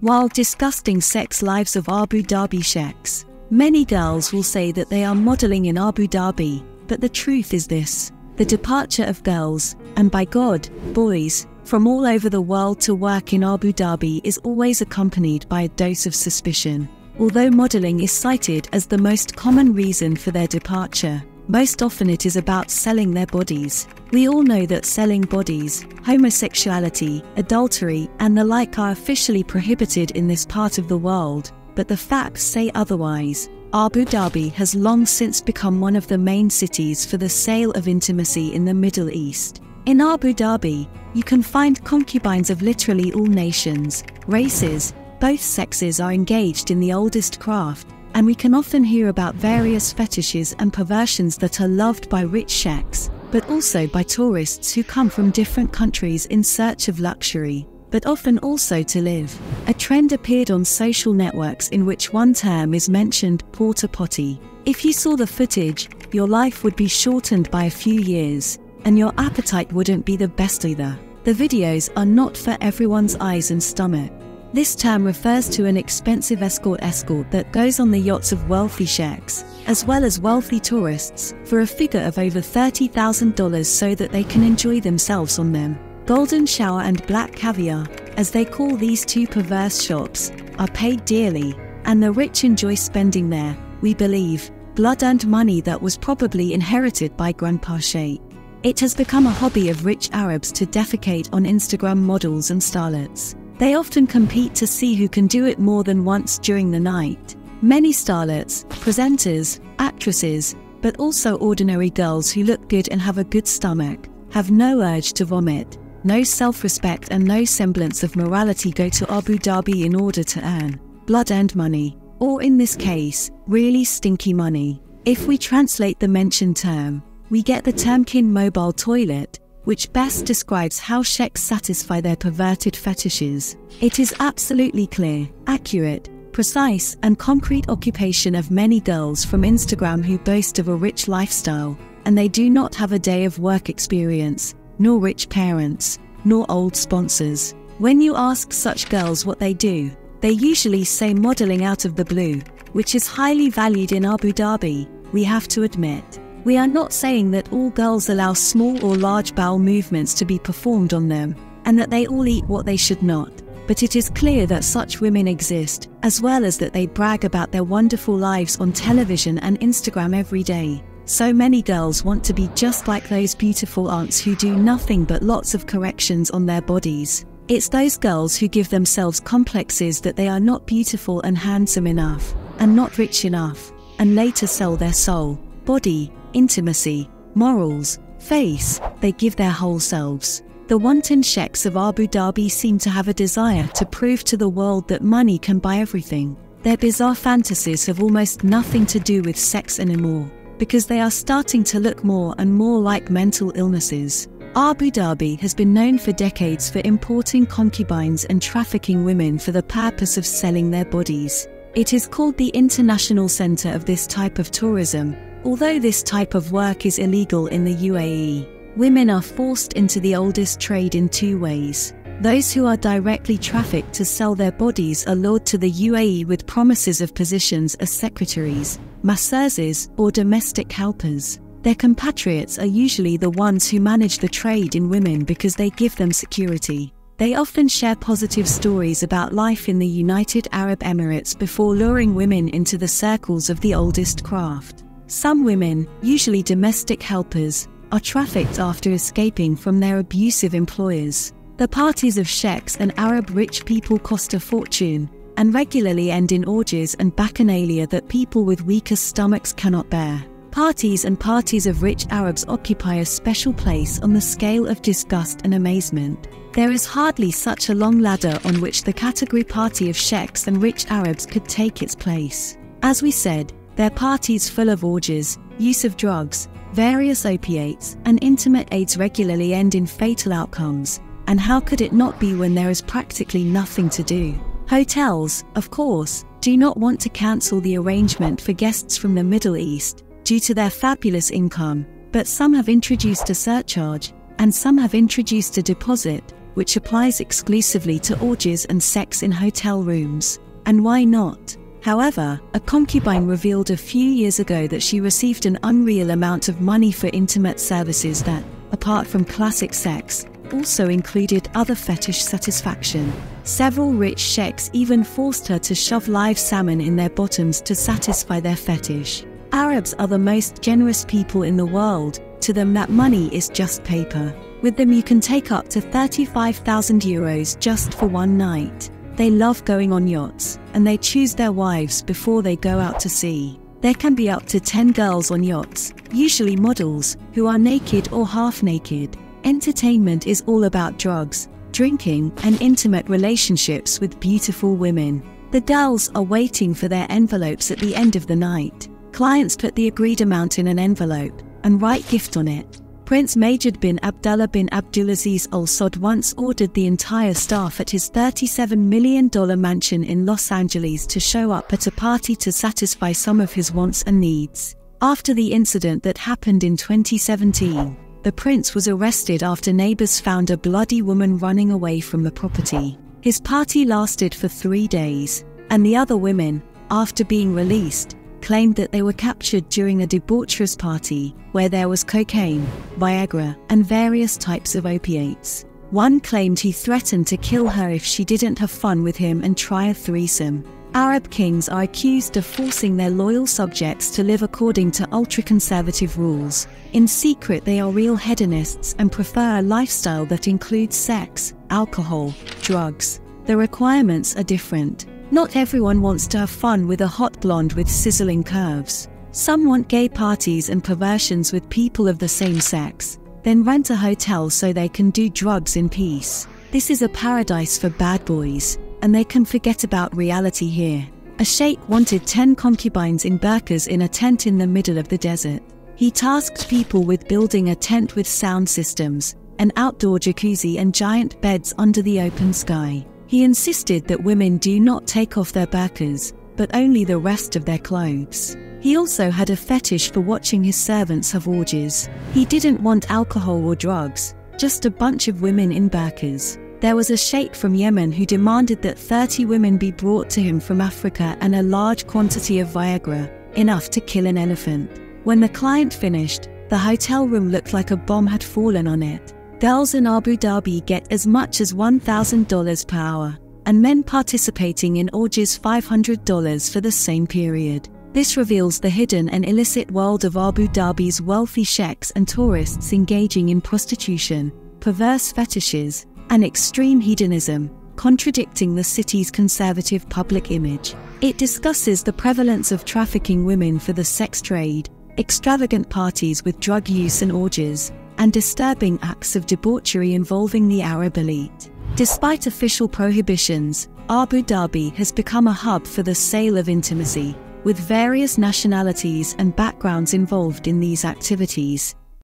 Wild, disgusting sex lives of Abu Dhabi sheikhs. Many girls will say that they are modeling in Abu Dhabi, but the truth is this the departure of girls, and by God, boys, from all over the world to work in Abu Dhabi is always accompanied by a dose of suspicion. Although modeling is cited as the most common reason for their departure, most often it is about selling their bodies. We all know that selling bodies, homosexuality, adultery, and the like are officially prohibited in this part of the world, but the facts say otherwise. Abu Dhabi has long since become one of the main cities for the sale of intimacy in the Middle East. In Abu Dhabi, you can find concubines of literally all nations, races, both sexes are engaged in the oldest craft, and we can often hear about various fetishes and perversions that are loved by rich sheikhs, but also by tourists who come from different countries in search of luxury but often also to live. A trend appeared on social networks in which one term is mentioned porta potty. If you saw the footage, your life would be shortened by a few years, and your appetite wouldn't be the best either. The videos are not for everyone's eyes and stomach. This term refers to an expensive escort escort that goes on the yachts of wealthy sheikhs, as well as wealthy tourists, for a figure of over $30,000 so that they can enjoy themselves on them. Golden Shower and Black Caviar, as they call these two perverse shops, are paid dearly, and the rich enjoy spending there, we believe, blood and money that was probably inherited by Grandpa Sheikh. It has become a hobby of rich Arabs to defecate on Instagram models and starlets. They often compete to see who can do it more than once during the night. Many starlets, presenters, actresses, but also ordinary girls who look good and have a good stomach, have no urge to vomit, no self respect, and no semblance of morality go to Abu Dhabi in order to earn blood and money, or in this case, really stinky money. If we translate the mentioned term, we get the Termkin mobile toilet, which best describes how sheikhs satisfy their perverted fetishes. It is absolutely clear, accurate, precise, and concrete occupation of many girls from Instagram who boast of a rich lifestyle, and they do not have a day of work experience, nor rich parents, nor old sponsors. When you ask such girls what they do, they usually say modeling out of the blue, which is highly valued in Abu Dhabi, we have to admit. We are not saying that all girls allow small or large bowel movements to be performed on them, and that they all eat what they should not. But it is clear that such women exist, as well as that they brag about their wonderful lives on television and Instagram every day. So many girls want to be just like those beautiful aunts who do nothing but lots of corrections on their bodies. It's those girls who give themselves complexes that they are not beautiful and handsome enough, and not rich enough, and later sell their soul, body, intimacy, morals, face, they give their whole selves. The wanton sheikhs of Abu Dhabi seem to have a desire to prove to the world that money can buy everything. Their bizarre fantasies have almost nothing to do with sex anymore because they are starting to look more and more like mental illnesses. Abu Dhabi has been known for decades for importing concubines and trafficking women for the purpose of selling their bodies. It is called the international center of this type of tourism. Although this type of work is illegal in the UAE, women are forced into the oldest trade in two ways. Those who are directly trafficked to sell their bodies are lured to the UAE with promises of positions as secretaries, masseuses, or domestic helpers. Their compatriots are usually the ones who manage the trade in women because they give them security. They often share positive stories about life in the United Arab Emirates before luring women into the circles of the oldest craft. Some women, usually domestic helpers, are trafficked after escaping from their abusive employers. The parties of sheikhs and Arab rich people cost a fortune, and regularly end in orgies and bacchanalia that people with weaker stomachs cannot bear. Parties and parties of rich Arabs occupy a special place on the scale of disgust and amazement. There is hardly such a long ladder on which the category party of sheikhs and rich Arabs could take its place. As we said, their parties full of orgies, use of drugs, various opiates, and intimate aids regularly end in fatal outcomes, and how could it not be when there is practically nothing to do? Hotels, of course, do not want to cancel the arrangement for guests from the Middle East due to their fabulous income, but some have introduced a surcharge, and some have introduced a deposit, which applies exclusively to orgies and sex in hotel rooms. And why not? However, a concubine revealed a few years ago that she received an unreal amount of money for intimate services that, apart from classic sex, also included other fetish satisfaction. Several rich sheikhs even forced her to shove live salmon in their bottoms to satisfy their fetish. Arabs are the most generous people in the world, to them that money is just paper. With them you can take up to 35,000 euros just for one night. They love going on yachts, and they choose their wives before they go out to sea. There can be up to 10 girls on yachts, usually models, who are naked or half naked. Entertainment is all about drugs, drinking, and intimate relationships with beautiful women. The girls are waiting for their envelopes at the end of the night. Clients put the agreed amount in an envelope and write gift on it. Prince Majid bin Abdullah bin Abdulaziz Al Saud once ordered the entire staff at his $37 million mansion in Los Angeles to show up at a party to satisfy some of his wants and needs. After the incident that happened in 2017, the prince was arrested after neighbors found a bloody woman running away from the property. His party lasted for three days, and the other women, after being released, claimed that they were captured during a debaucherous party where there was cocaine, Viagra, and various types of opiates. One claimed he threatened to kill her if she didn't have fun with him and try a threesome. Arab kings are accused of forcing their loyal subjects to live according to ultra conservative rules. In secret, they are real hedonists and prefer a lifestyle that includes sex, alcohol, drugs. The requirements are different. Not everyone wants to have fun with a hot blonde with sizzling curves. Some want gay parties and perversions with people of the same sex, then rent a hotel so they can do drugs in peace. This is a paradise for bad boys, and they can forget about reality here. A sheikh wanted 10 concubines in burqas in a tent in the middle of the desert. He tasked people with building a tent with sound systems, an outdoor jacuzzi, and giant beds under the open sky. He insisted that women do not take off their burqas, but only the rest of their clothes. He also had a fetish for watching his servants have orgies. He didn't want alcohol or drugs, just a bunch of women in burqas. There was a sheikh from Yemen who demanded that 30 women be brought to him from Africa and a large quantity of Viagra, enough to kill an elephant. When the client finished, the hotel room looked like a bomb had fallen on it. Girls in Abu Dhabi get as much as $1,000 per hour, and men participating in orgies $500 for the same period. This reveals the hidden and illicit world of Abu Dhabi's wealthy sheikhs and tourists engaging in prostitution, perverse fetishes, and extreme hedonism, contradicting the city's conservative public image. It discusses the prevalence of trafficking women for the sex trade, extravagant parties with drug use and orgies, and disturbing acts of debauchery involving the Arab elite. Despite official prohibitions, Abu Dhabi has become a hub for the sale of intimacy, with various nationalities and backgrounds involved in these activities.